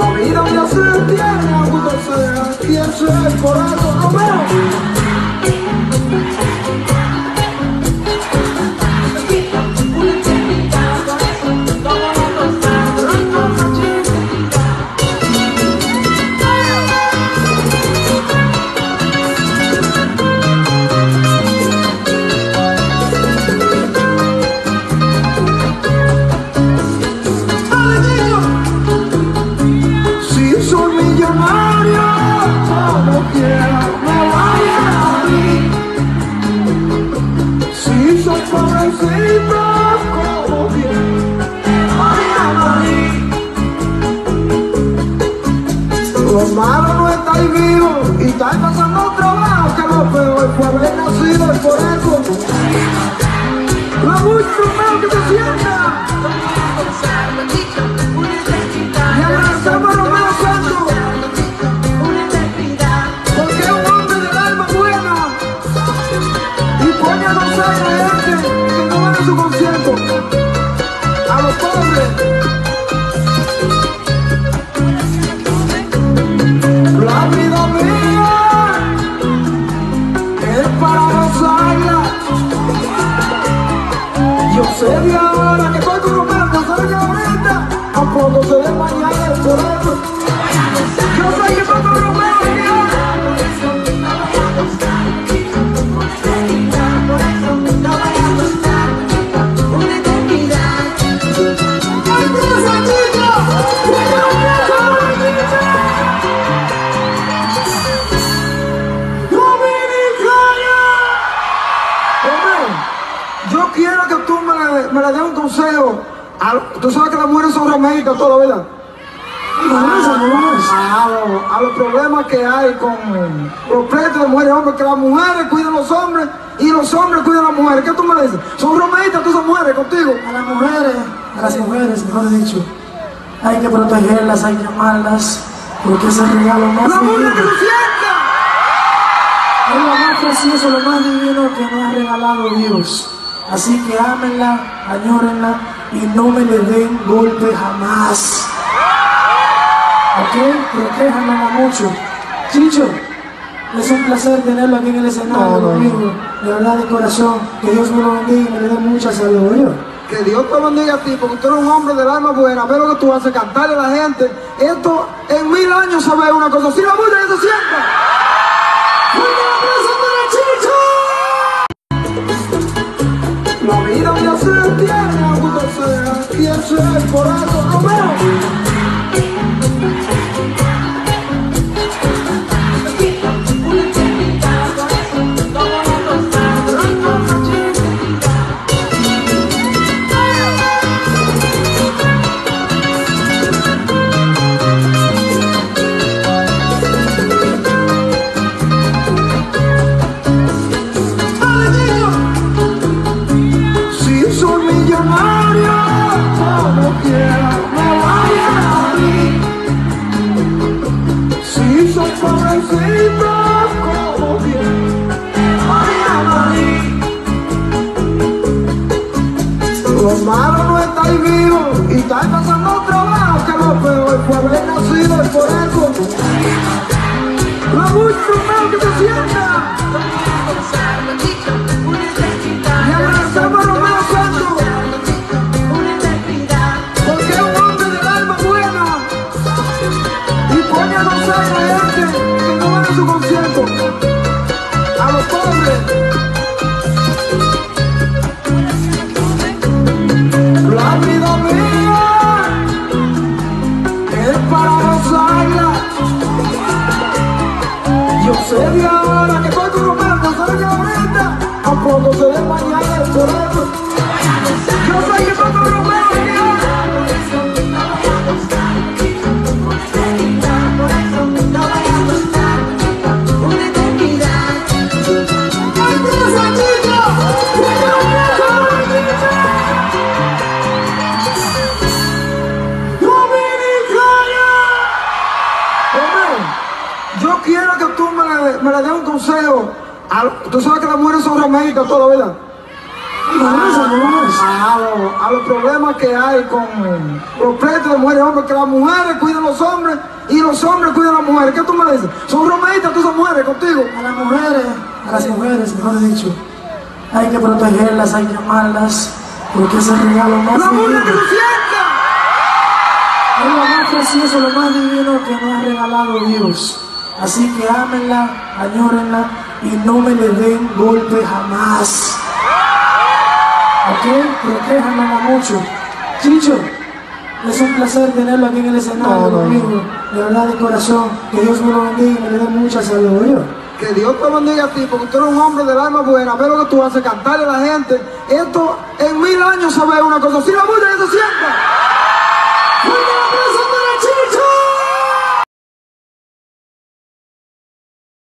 No me irán a hacer tierra, gusto ser, pienso el corazón, no veo. Malo no está ahí vivo y está pasando trabajo que lo peor fue haber nacido y por eso lo mucho más que se sienta. Consejo. A- tú sabes que las mujeres son románticas todas, ¿verdad? A, los- a los problemas que hay con los pleitos de mujeres y hombres, que las mujeres cuidan a los hombres y los hombres cuidan a las mujeres. ¿Qué tú me dices? ¿Son románticas todas esas mujeres contigo? A las mujeres, a las mujeres, mejor dicho, hay que protegerlas, hay que amarlas, porque es el regalo más ¡La mujer! Es lo más precioso, lo más divino que nos ha regalado Dios. Así que ámenla, añórenla y no me le den golpe jamás. ¿Ok? Protéjanla mucho. Chicho, es un placer tenerlo aquí en el escenario No, no, no. conmigo. De verdad, de corazón. Que Dios me lo bendiga y me le dé mucha salud. Que Dios te bendiga a ti, porque tú eres un hombre del alma buena. Ve lo que tú haces, cantarle a la gente. Esto en mil años se ve una cosa así. La bulla que se sienta. La vida mía se detiene, algo no se piense por algo, no veo. Lo malo no está ahí vivo y está pasando trabajo que lo peor fue haber nacido y por eso lo mucho más que se sienta. A- tú sabes que las mujeres son románticas todas, ¿verdad? a, los, a los problemas que hay con los pleitos de mujeres y hombres, que las mujeres cuidan a los hombres y los hombres cuidan a las mujeres. ¿Qué tú me dices? ¿Son romeitas todas esas mujeres contigo? A las mujeres, a las mujeres, mejor dicho, hay que protegerlas, hay que amarlas, porque es el regalo más ¡La mujer que lo sienta! Es lo más precioso, lo más divino que nos ha regalado Dios. Así que ámenla, añórenla y no me le den golpe jamás. ¿Ok? Protéjanla mucho. Chicho, es un placer tenerlo aquí en el escenario No, no, conmigo. De verdad, de corazón. Que Dios me lo bendiga y me le dé mucha salud. Que Dios te bendiga a ti, porque tú eres un hombre del alma buena. Ve lo que tú haces, cantarle a la gente. Esto en mil años se ve una cosa. Si la bulla que se sienta.